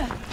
Ugh.